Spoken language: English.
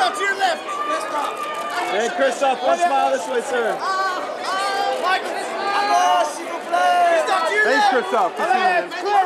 Christoph, to your left. Christoph. Hey, Christoph, one smile this way, sir. Michael, à gauche, s'il vous plaît. Christophe, to your left. Thanks, Christoph. Christophe.